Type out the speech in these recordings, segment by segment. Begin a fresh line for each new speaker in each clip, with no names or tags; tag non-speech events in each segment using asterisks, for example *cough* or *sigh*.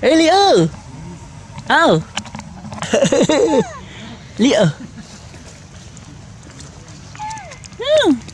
哎里欧哦呵呵嗯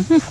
Mm-hmm.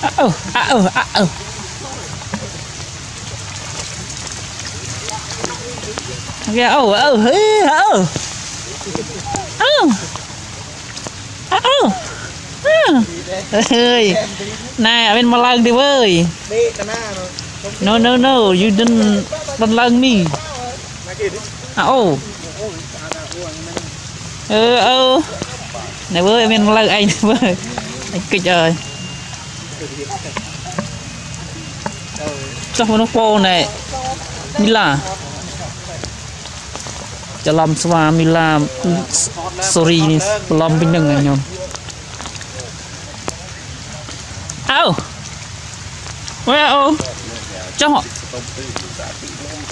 Ờ, à ừ, à ừ, à ừ. Kìa, ừ, ừ, hí, ừ. Ừ. À ừ. Ừ. Ơi. Này, ở bên mà lần đi với. Đi cái No, no, no, you didn't, don't lần me. À ừ. Ôi, à đã Này vơi bên mà lần anh vơi Anh kịch rồi cho nó po này. Mila. Cho làm xóa mila sorry làm bình đẳng anh nhom ao. Wow, ao cho họ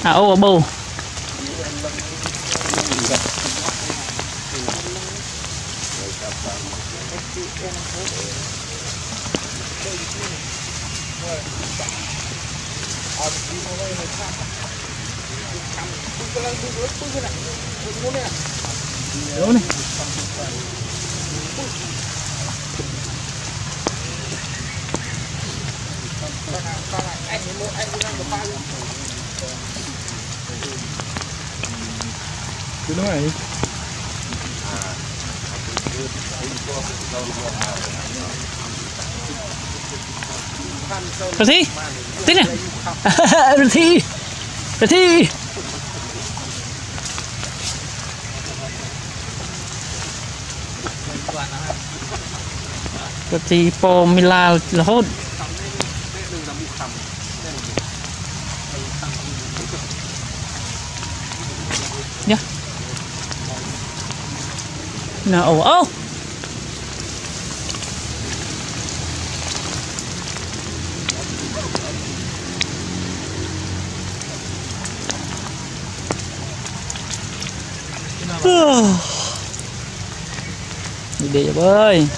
à ô bầu.
Thank you.
Đúng này.
Anh mua anh đang được bao nhiêu?
Cứ nói này. À.
Rồi
thi.
Tí nè.
*laughs* Rồi thi. Rồi thi. Rồi thi po Mila là hốt. Nhá. Nào, ồ, ô. Đi để ơi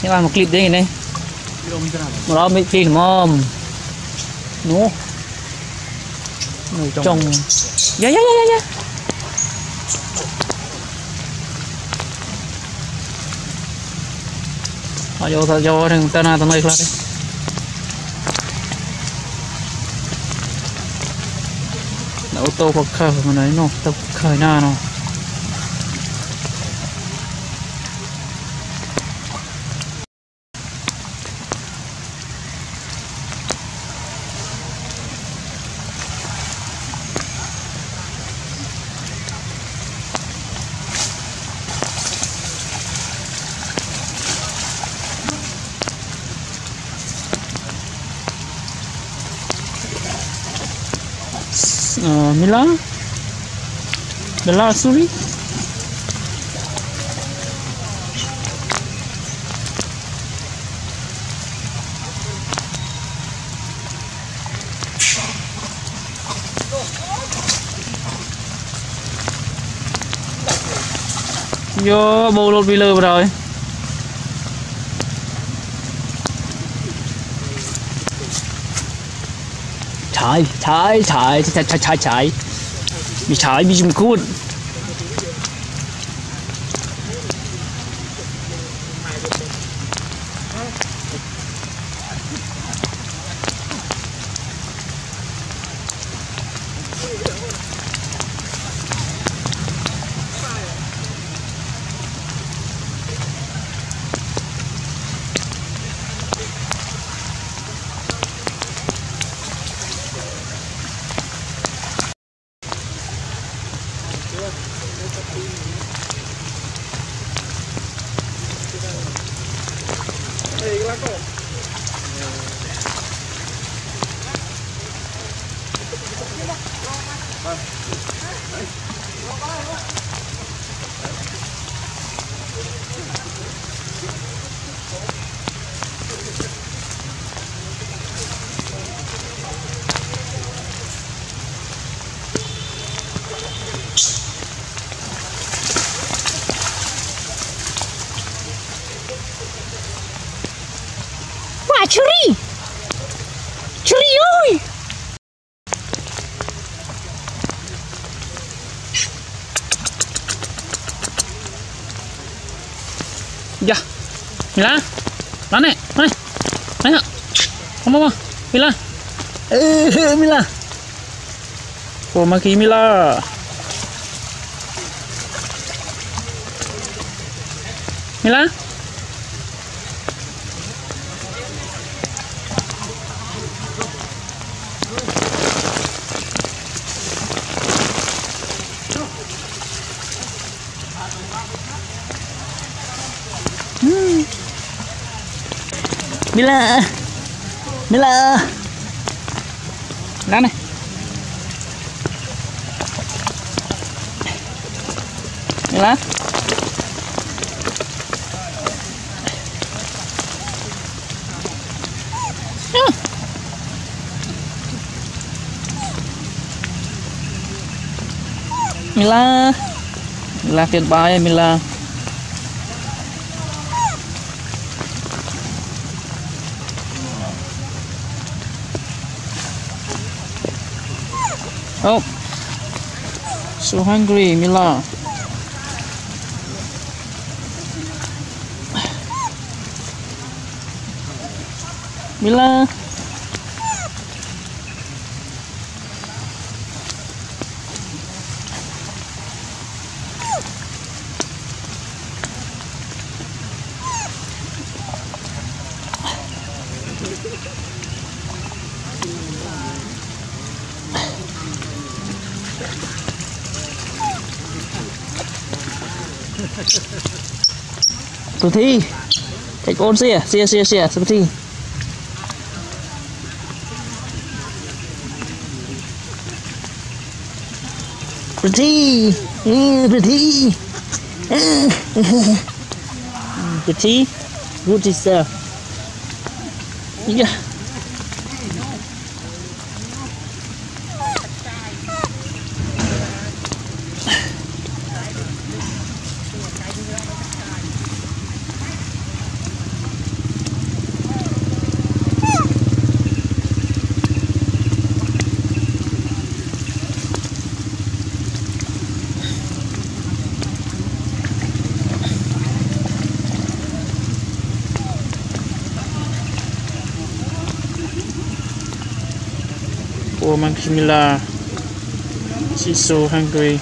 Thế làm một clip đấy này.
Một đó
mấy phim mồm. Nó Trồng Dạ dạ dạ dạ, dạ. Họ vô thật vô thằng tên nào thằng này khác đi. Nó ô tô hoặc khờ mà đấy nó tập khởi na nó. Uh, Mila Bella Suri vô bô lột bị lừa rồi. ฉายฉายฉายฉายฉายฉายมีฉายมีจุมคูด
来跟。
Mila Mana? Mana? Mana? Come on Mila Eh Mila. Oh maki Mila. Mila Mila. Mila. Mana? Mila. Mila, Mila. Mila, tiyan pa Mila. Mila. Oh, so hungry, Mila. Mila. Seperti Take on saya, saya, saya, saya, seperti Seperti Eh, Seperti Eh, Seperti Good is there Iya Bismillah. Siso hungry.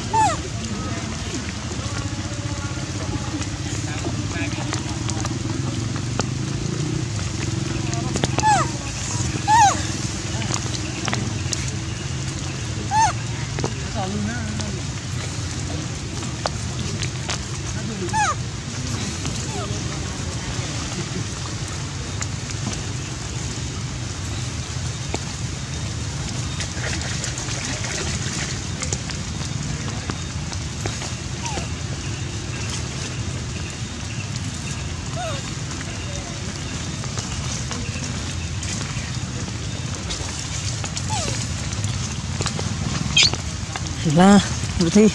Ra rồi thi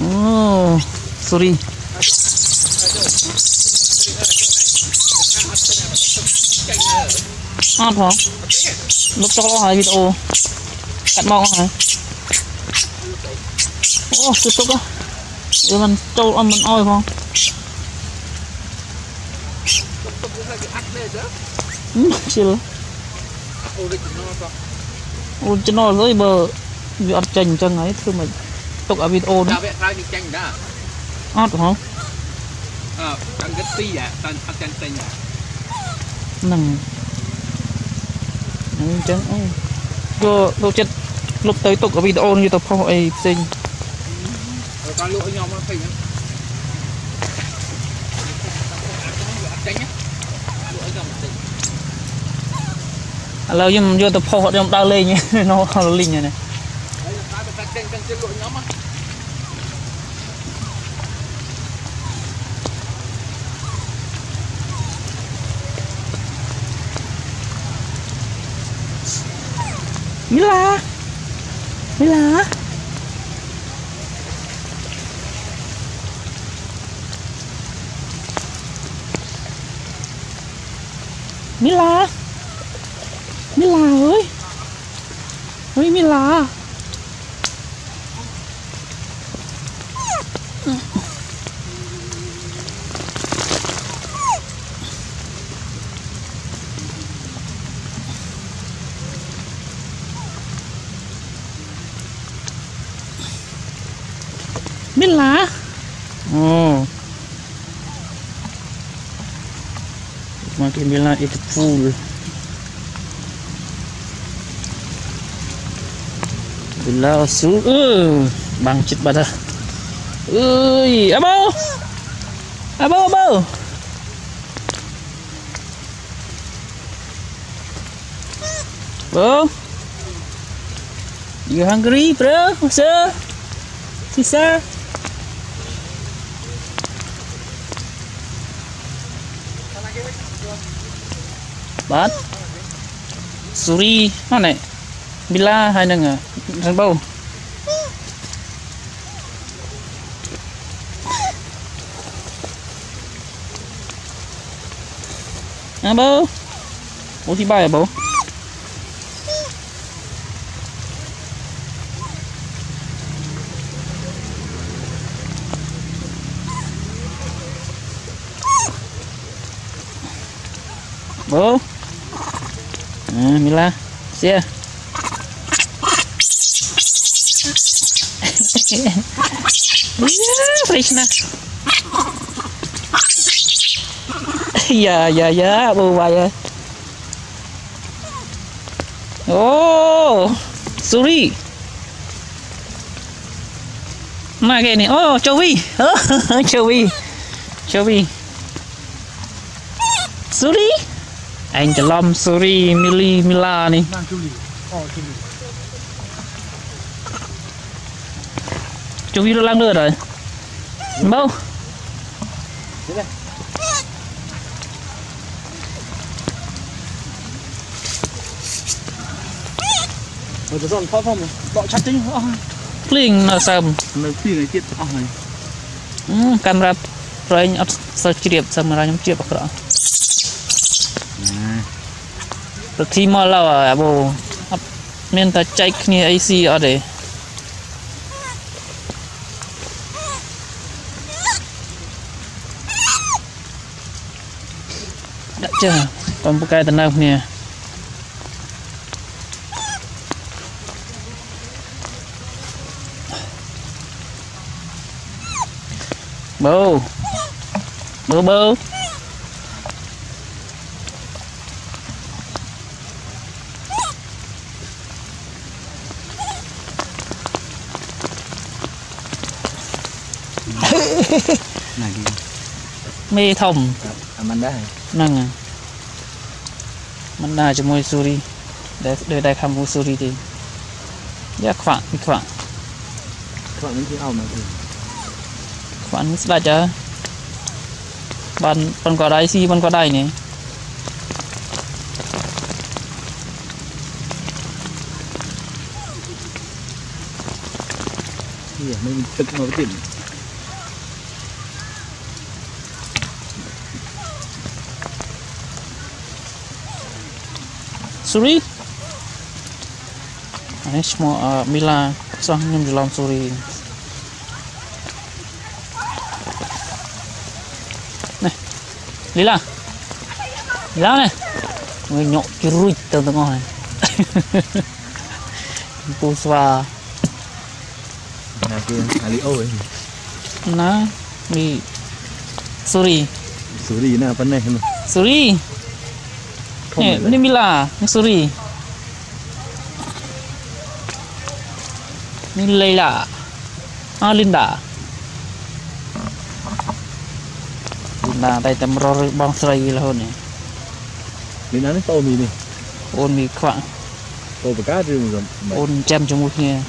Oh, sorry. Át hả? Lúc cho hả video Cắt mong hả? Ô, tiếp tục á Để mình trâu ăn mình oi không? Ừ, chill ô chân nó rơi bờ. Giọt chành chân ấy thưa mày. Tục ở vịt ô nữa ót hả?
Ờ tăng cái tí à. Tăng tăng chành à.
dạ nằng. Nằng chân ô vô đâu chết. Lúc tới tục ở video như tập phong ấy sinh.
Con lụa nhau mà phải nhá.
ឥឡូវខ្ញុំយកទៅផុសអត់ខ្ញុំដើរលេងនៅលីងនេះមីឡាមីឡាមីឡា imi lah. Mila. Oh. Makin Mila itu full. Bila su, uh, bangkit pada. Ui, abau, abau, abau. Bro, you hungry, bro, sir, sister? Bát Suri. Nó bila bilahan nga sabaw Abaw. O si Baya ba? Bo. Ah, mila. Siya. Krishna. Ya, ya, ya, buaya. Oh, Suri. Mana ini? Oh, Cowi. Oh, *laughs* Cowi. Suri. Angelom Suri Mili Mila nih.
Oh, Suri.
Chú vi nó lăng nữa rồi.
Đây. Rồi dọn phong rồi, dọn chặt oh.
liền nó sầm
Lời phi này chết oh này.
ừ, camera rồi ở sao chỉ đẹp sầm ra nhóm chụp bạc rồi thì mà lâu à bố. Mình ta chạy kia AC ở đây chứ còn cái cây tận đâu nè. Bố. Bố bố. Mê thông.
Mình đấy
nâng à. มันน่าจะมวยซูรีได้โดยได้คำพูซูรีดีอยากขวางมีขวาง
Các bạn những cái ao mà thì
ขวางสลาจะบันมันก็ได้ซีมันก็ได้เนี่ย
Thì mình thực mà cái tiền. ซูรีอั
suri? Ini semua uh, mila. Sang nyum jalan suri? Này lila. Lila này. Người nhậu cái rui từ từ ngon này. *laughs* Cô xoa na mi suri.
Suri na apa nih
suri.
Eh, ini
Mila, Missouri. Ini Leila. Ah, Linda. Linda, tay tem ror bang srai gila hone.
Linda ni tau mi ni.
On mi kwa.
Tau ba ka ri mu
On jam chung mu kia.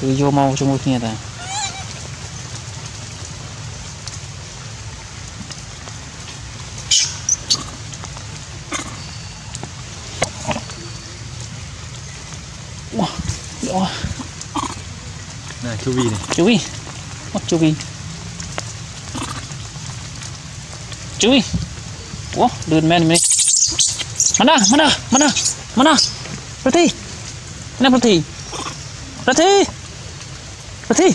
Yo mau chung mu ta. Ủa.
Này chu vi này.
Chu vi. Ủa, chu vi. Chu vi. Ủa, đường men mình. Mana, mana, mana, mana. Prati. Mana Prati? Prati. Prati.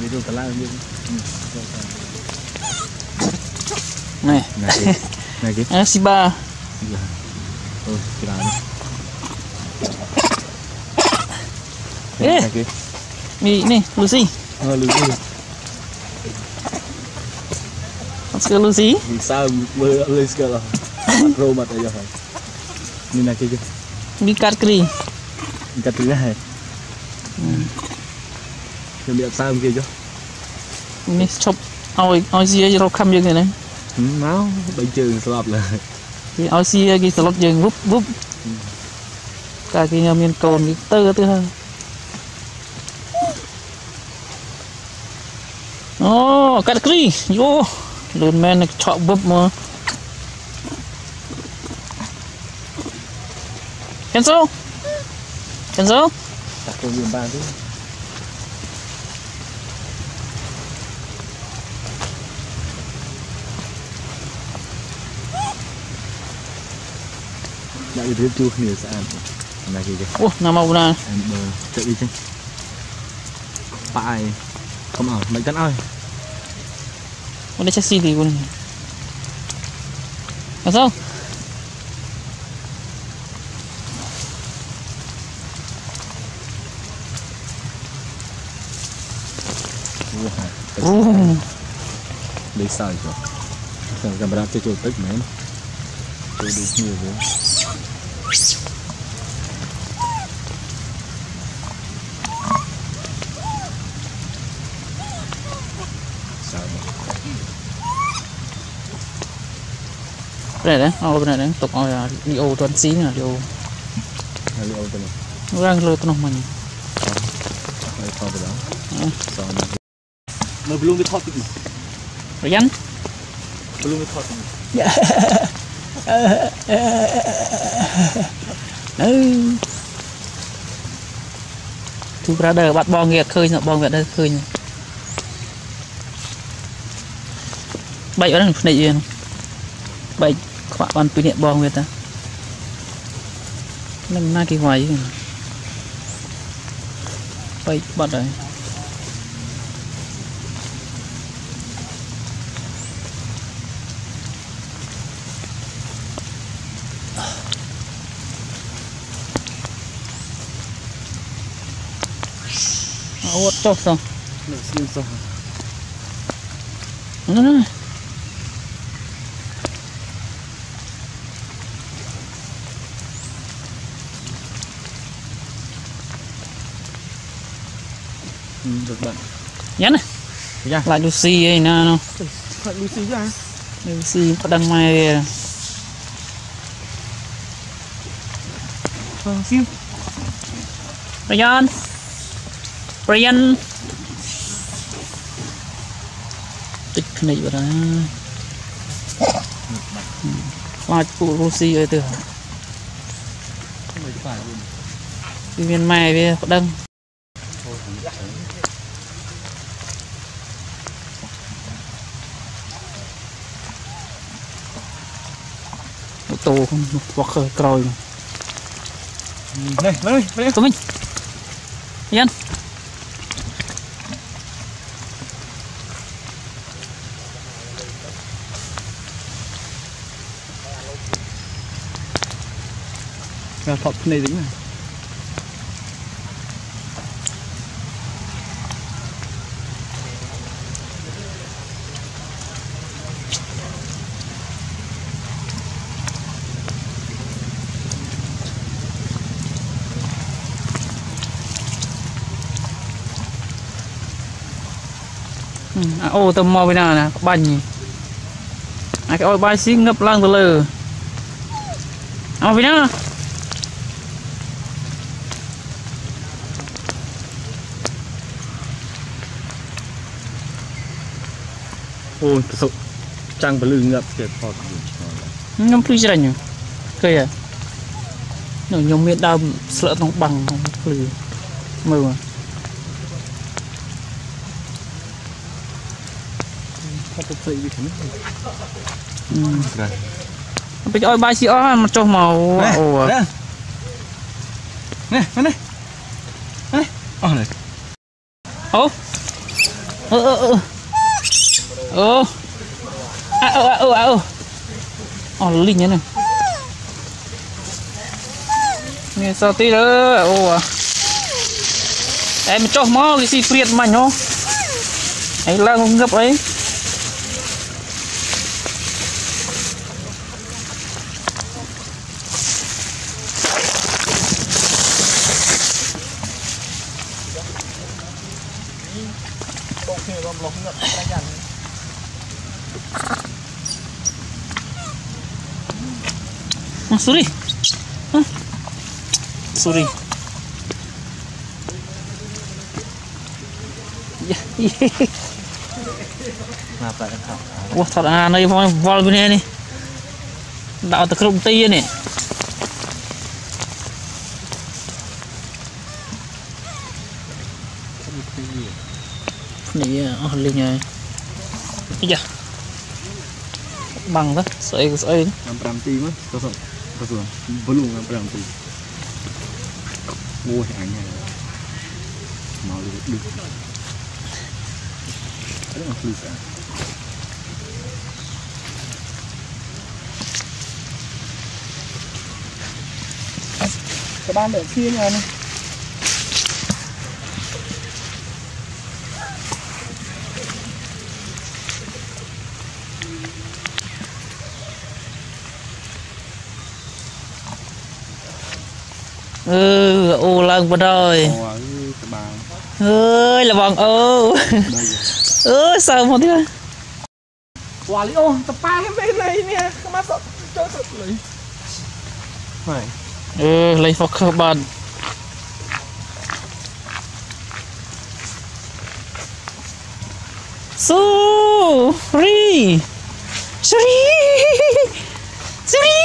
Video kalah dia.
Nasi. Nasi. Ba.
Oh. Eh.
Mi, Lucy.
Oh, Lucy.
masuk Lucy.
Bisa, boleh segala lah. Aja kan. Ini nak aja.
Bikar kri.
Bikar.
Hmm.
Sam ke aja.
Ini chop. Awai, awai sih aja rokam juga nih.
មកដូចជើងស្លាប់ឡើយ
គេឲ្យសៀគេសឡុតយើងវឹបវឹបតែគេញ៉ាំមានកូននេះទៅទៅហើយអូកាត់គ្រីយោលឿនមែនឆក់វឹបមក Kenzo? Kenzo?
Tak, to nie bawi. ដាក់រៀបជួគ្នាស្អាតណាគេ
អូណាមកណា
បើចិត្តអីចឹងបាយកុំអោមិនតាន់អោយ
អូនេះចេះស៊ីទីគុនអត់ទៅ
Lấy sai rồi Cảm ơn các bạn đã theo dõi tích mến tôi đi kia nữa
bên này à, đấy, oh, bên này đấy, tục là đi ô tuần xí nè, đi ô.
Đi ô tuần.
Nó đang lôi tuần mình.
Đây to rồi đó.
Ờ.
Sao mà. Nó blue với thoát dạ. đi.
Rồi nhắn.
Blue với thoát.
Yeah. *laughs* អឺទូប្រាដើបាត់បងងារឃើញបងវាដើឃើញបែកអត់នឹងភ្នែកវាបែកខ្វាក់បានពីនេះបងវាតានឹងណាគេវាយបែកបាត់ហើយ sốc xong.
Nửa xin xong
Nó
được bạn.
Nhắn này.
Dạ.
lại Lucy ấy nè nó
lại Lucy ra
Lucy có đăng mai kìa à.
Vâng, siêu
Rồi John. រៀនតិចភ្នែកបាត់ណាខ្លាចពួករុស្ស៊ីអីទៅវាមានម៉ែវាប្តឹងតូវកក្រោយ
នេះនេះនេះទៅ
វិញយ៉ាង
ការថតភ្នែកវិញណា
អូទៅមកវិញណាណាក្បាញ់អាចឲ្យបាយស៊ីងឹបឡើងទៅលើអោវិញណា
អូយប្រសុចាំងពលឹងងាប់ទៀតផតខ
្ញុំភ្លឺច្រើនឃើញហ៎ខ្ញុំមានដើមស្លឹកក្នុងបាំងភ្លឺមើលមក
គាត់ទៅផ្សេងវិញហ្នឹងក្រៃ
ពេកឲ្យបាយស៊ីអស់មកចុះមកអូន
េះនេះនេះអស់នេះ
អូអឺអឺ ô à ô à ô à ô ồ nó linh nhá này. Nghe sao tí đó ô à. Em cho mò cái gì priệt mà nhó. Ấy, là không gặp ấy. Hãy subscribe cho kênh Ghiền Mì
Gõ Để không bỏ lỡ những video hấp dẫn
Suri. Hah? Suri. Ya,
Wah, thật
là đây voi voi bên này. Đạo oh, linh. Iya. Bang tuh, soalnya soalnya.
mas, kosong. Betul. Belum kan perang tu. Wah, hanya malu dulu. Ada nggak tulis kan? Các bạn đợi kia này
เออโอ้ลังบ่ไดยเอ้ยระวังเออเออเสริหมดที่ว่า
วาลิโอตะปาไม่เลยเนี่ยมาสดเจอสดเลยไม่
เออไลยฟอกขบันสู้รีสุรีสุรี